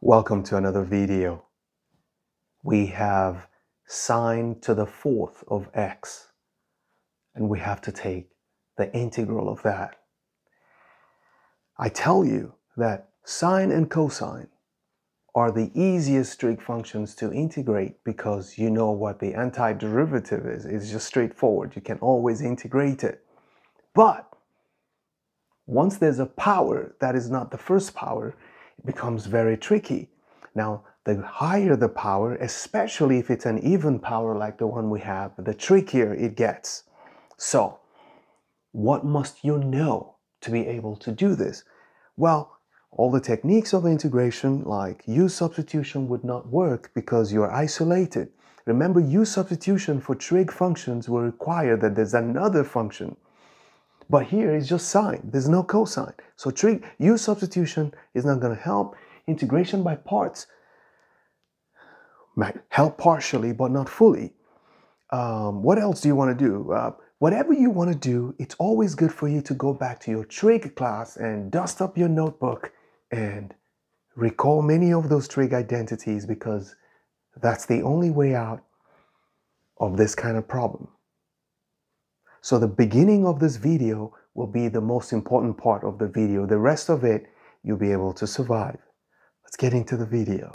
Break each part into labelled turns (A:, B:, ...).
A: Welcome to another video. We have sine to the fourth of x, and we have to take the integral of that. I tell you that sine and cosine are the easiest trig functions to integrate because you know what the antiderivative is. It's just straightforward. You can always integrate it. But once there's a power that is not the first power, it becomes very tricky. Now, the higher the power, especially if it's an even power like the one we have, the trickier it gets. So, what must you know to be able to do this? Well, all the techniques of integration like U substitution would not work because you're isolated. Remember, U substitution for trig functions will require that there's another function but here it's just sine. There's no cosine. So trig U substitution is not going to help. Integration by parts might help partially, but not fully. Um, what else do you want to do? Uh, whatever you want to do, it's always good for you to go back to your trig class and dust up your notebook and recall many of those trig identities because that's the only way out of this kind of problem. So the beginning of this video will be the most important part of the video. The rest of it, you'll be able to survive. Let's get into the video.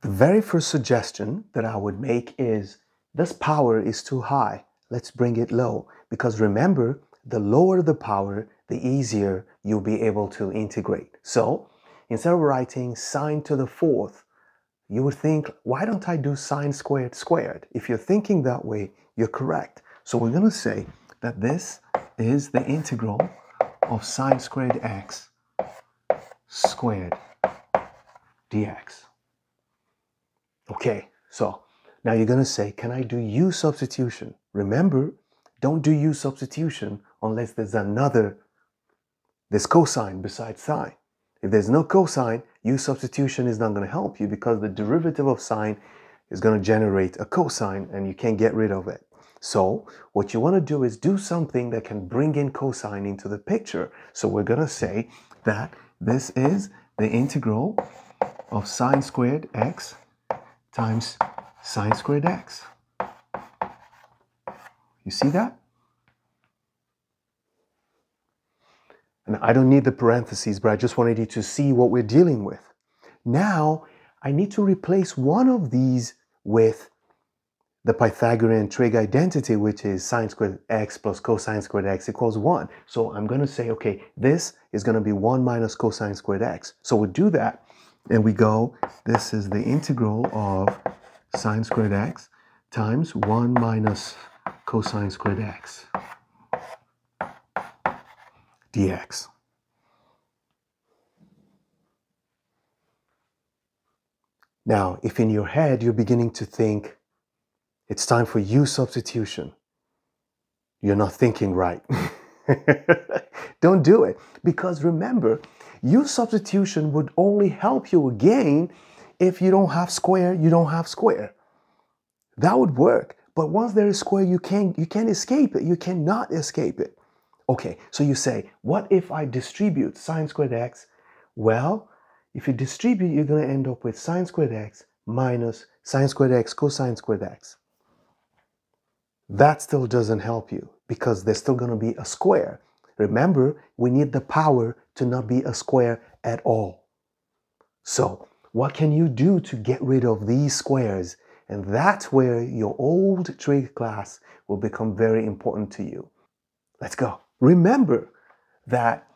A: The very first suggestion that I would make is this power is too high. Let's bring it low. Because remember, the lower the power, the easier you'll be able to integrate. So instead of writing sine to the fourth, you would think, why don't I do sine squared squared? If you're thinking that way, you're correct. So we're going to say that this is the integral of sine squared x squared dx. Okay, so now you're going to say, can I do u substitution? Remember, don't do u substitution unless there's another there's cosine besides sine. If there's no cosine, u substitution is not going to help you because the derivative of sine is going to generate a cosine and you can't get rid of it. So what you want to do is do something that can bring in cosine into the picture. So we're going to say that this is the integral of sine squared x times sine squared x. You see that? And I don't need the parentheses, but I just wanted you to see what we're dealing with. Now, I need to replace one of these with the Pythagorean trig identity, which is sine squared x plus cosine squared x equals 1. So I'm going to say, okay, this is going to be 1 minus cosine squared x. So we do that, and we go, this is the integral of sine squared x times 1 minus cosine squared x dx. Now, if in your head you're beginning to think it's time for u substitution, you're not thinking right. Don't do it. Because remember, u substitution would only help you again if you don't have square, you don't have square. That would work. But once there is square, you can't you can't escape it. You cannot escape it. Okay, so you say, what if I distribute sine squared x? Well, if you distribute, you're going to end up with sine squared x minus sine squared x cosine squared x. That still doesn't help you because there's still going to be a square. Remember, we need the power to not be a square at all. So, what can you do to get rid of these squares? And that's where your old trig class will become very important to you. Let's go. Remember that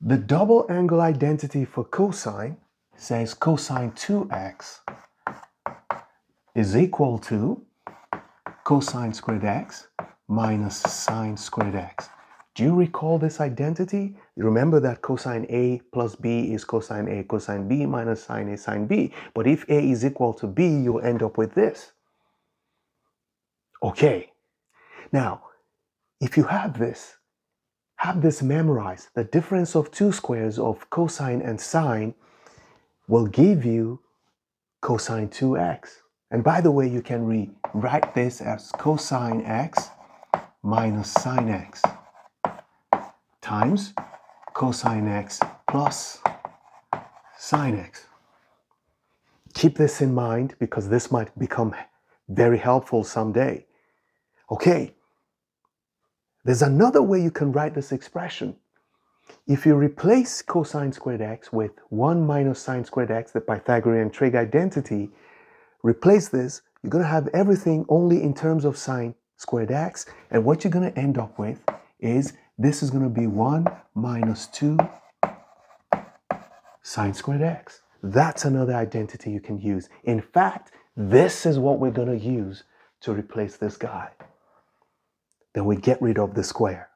A: the double angle identity for cosine says cosine 2x is equal to cosine squared x minus sine squared x. Do you recall this identity? Remember that cosine A plus B is cosine A cosine B minus sine A sine B. But if A is equal to B, you'll end up with this. Okay. Now, if you have this, have this memorized. The difference of two squares of cosine and sine will give you cosine 2x. And by the way, you can rewrite this as cosine x minus sine x times cosine x plus sine x. Keep this in mind because this might become very helpful someday. Okay, there's another way you can write this expression. If you replace cosine squared x with 1 minus sine squared x, the Pythagorean trig identity, replace this, you're going to have everything only in terms of sine squared x. And what you're going to end up with is this is going to be 1 minus 2 sine squared x. That's another identity you can use. In fact, this is what we're going to use to replace this guy. Then we get rid of the square.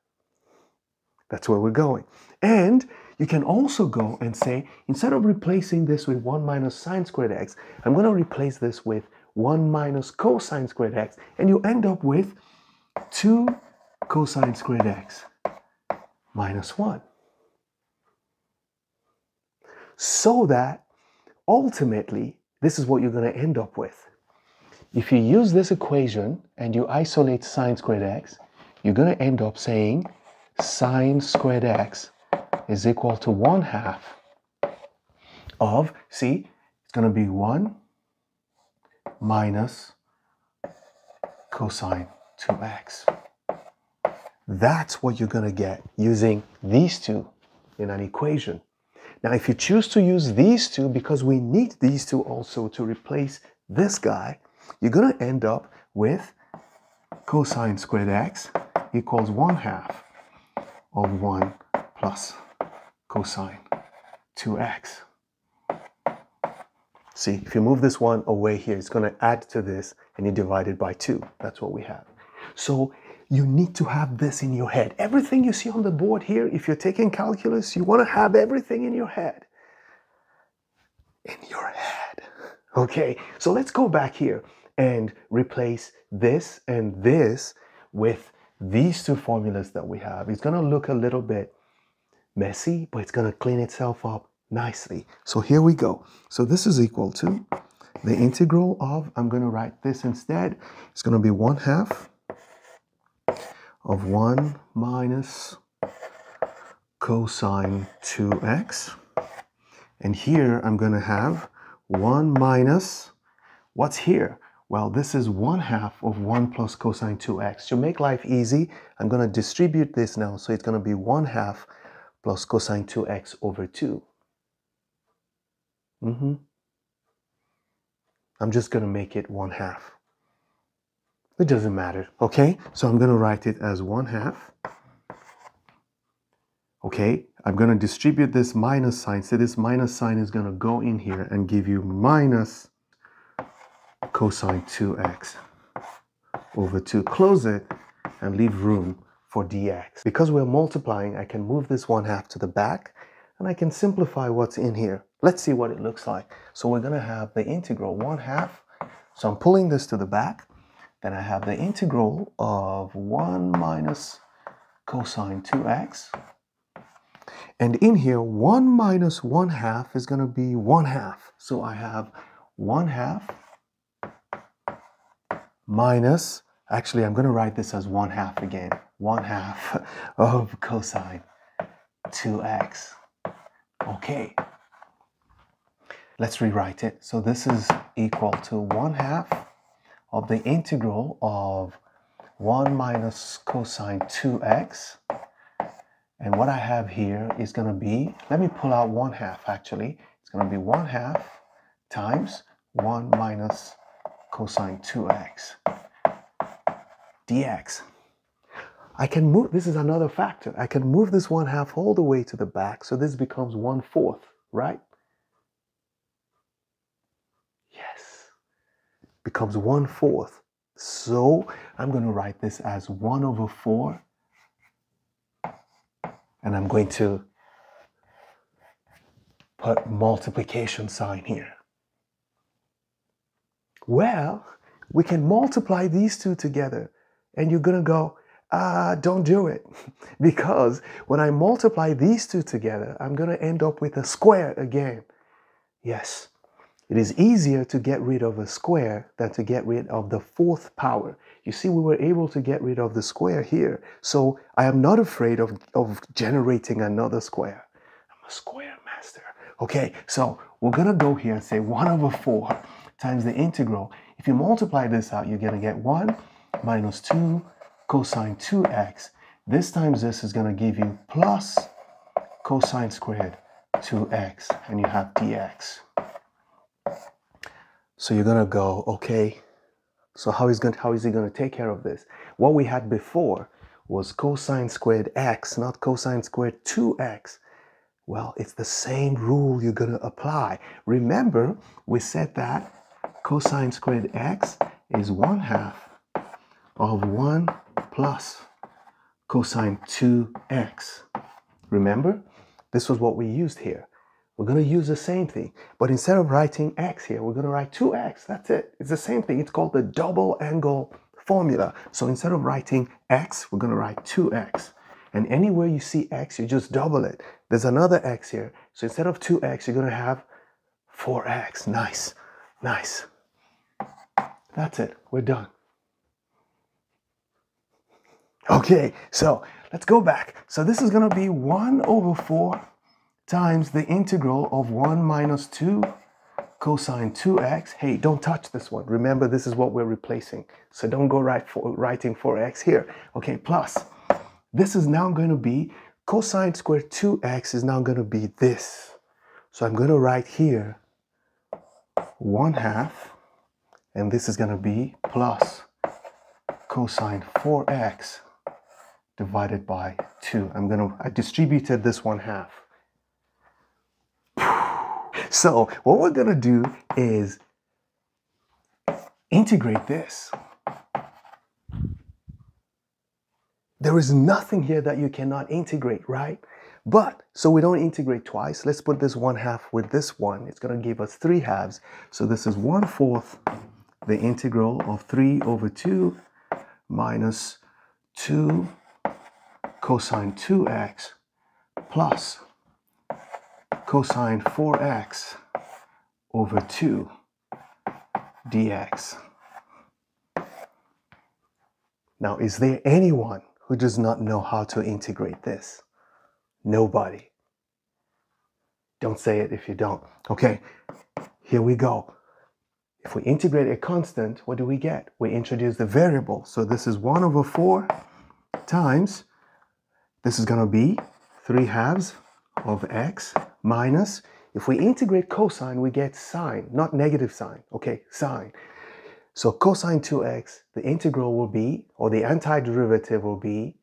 A: That's where we're going. And you can also go and say, instead of replacing this with 1 minus sine squared x, I'm going to replace this with 1 minus cosine squared x. And you end up with 2 cosine squared x minus 1. So that ultimately, this is what you're going to end up with. If you use this equation and you isolate sine squared x, you're going to end up saying sine squared x is equal to 1 half of, see, it's going to be 1 minus cosine 2x. That's what you're going to get using these two in an equation. Now, if you choose to use these two, because we need these two also to replace this guy, you're going to end up with cosine squared x equals 1 half of 1 plus cosine 2x. See, if you move this one away here, it's going to add to this and you divide it by 2. That's what we have. So you need to have this in your head. Everything you see on the board here, if you're taking calculus, you want to have everything in your head. In your head. Okay, so let's go back here and replace this and this with these two formulas that we have. It's going to look a little bit messy, but it's going to clean itself up nicely. So here we go. So this is equal to the integral of, I'm going to write this instead. It's going to be 1 half of 1 minus cosine 2x. And here I'm going to have 1 minus, what's here? Well, this is 1 half of 1 plus cosine 2x. To make life easy, I'm going to distribute this now. So it's going to be 1 half plus cosine 2x over 2. Mm -hmm. I'm just going to make it 1 half. It doesn't matter, okay? So I'm going to write it as 1 half. Okay, I'm going to distribute this minus sign. So this minus sign is going to go in here and give you minus cosine 2x over 2. Close it and leave room for dx. Because we're multiplying, I can move this 1 half to the back and I can simplify what's in here. Let's see what it looks like. So we're going to have the integral 1 half. So I'm pulling this to the back. Then I have the integral of 1 minus cosine 2x. And in here, 1 minus 1 half is going to be 1 half. So I have 1 half minus, actually I'm going to write this as 1 half again, 1 half of cosine 2x. Okay, let's rewrite it. So this is equal to 1 half of the integral of 1 minus cosine 2x. And what I have here is going to be, let me pull out 1 half actually. It's going to be 1 half times 1 minus cosine 2x dx. I can move, this is another factor. I can move this 1 half all the way to the back, so this becomes 1 fourth, right? Yes, becomes 1 fourth. So I'm going to write this as 1 over 4, and I'm going to put multiplication sign here. Well, we can multiply these two together and you're going to go, ah, don't do it. because when I multiply these two together, I'm going to end up with a square again. Yes, It is easier to get rid of a square than to get rid of the fourth power. You see, we were able to get rid of the square here. So I am not afraid of, of generating another square. I'm a square master. Okay, so we're gonna go here and say one over four times the integral. If you multiply this out, you're gonna get one minus two cosine 2x. This times this is gonna give you plus cosine squared 2x, and you have dx. So you're gonna go, okay, so how is, going to, how is he gonna take care of this? What we had before was cosine squared x, not cosine squared 2x. Well, it's the same rule you're gonna apply. Remember, we said that cosine squared x is 1 half of 1 plus cosine 2x. Remember? This was what we used here. We're going to use the same thing. But instead of writing x here, we're going to write 2x. That's it. It's the same thing. It's called the double angle formula. So instead of writing x, we're going to write 2x. And anywhere you see x, you just double it. There's another x here. So instead of 2x, you're going to have 4x. Nice. Nice. That's it. We're done. Okay, so let's go back. So this is going to be 1 over 4 times the integral of 1 minus 2 cosine 2x. Hey, don't touch this one. Remember, this is what we're replacing. So don't go right for, writing 4x here. Okay, plus this is now going to be cosine squared 2x is now going to be this. So I'm going to write here 1 half, and this is going to be plus cosine 4x divided by 2. I'm going to, I distributed this 1 half. So what we're going to do is integrate this. There is nothing here that you cannot integrate, right? But, so we don't integrate twice. Let's put this one half with this one. It's going to give us three halves. So this is one fourth the integral of 3 over 2 minus 2 cosine 2x plus cosine 4x over 2 dx. Now, is there anyone who does not know how to integrate this? Nobody. Don't say it if you don't. Okay, here we go. If we integrate a constant, what do we get? We introduce the variable. So this is 1 over 4 times, this is going to be 3 halves of x minus, if we integrate cosine, we get sine, not negative sine, okay, sine. So cosine 2x, the integral will be, or the antiderivative will be,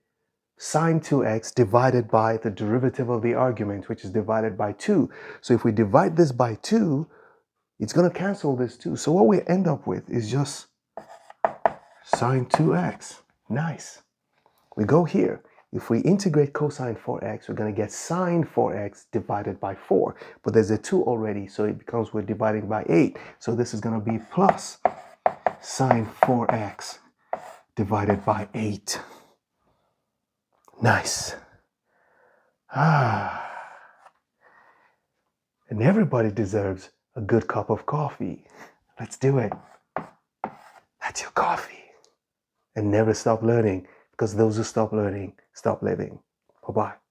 A: sine 2x divided by the derivative of the argument, which is divided by 2. So if we divide this by 2, it's going to cancel this too. So what we end up with is just sine 2x. Nice. We go here. If we integrate cosine 4x, we're going to get sine 4x divided by 4. But there's a 2 already, so it becomes we're dividing by 8. So this is going to be plus sine 4x divided by 8. Nice. Ah. And everybody deserves a good cup of coffee. Let's do it. That's your coffee. And never stop learning because those who stop learning stop living. Bye bye.